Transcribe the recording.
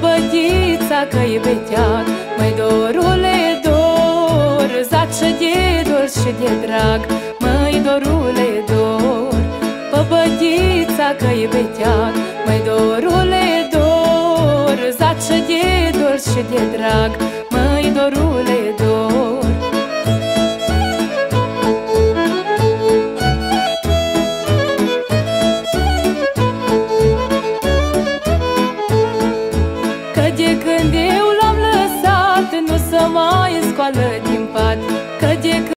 Băbătița că-i beteat Măi dorule, dor Zace de dor și de drag. Măi dorule, dor Băbătița că-i beteat Măi dorule, dor Zace de dor și de drag de când eu l-am lăsat Nu să mai scoală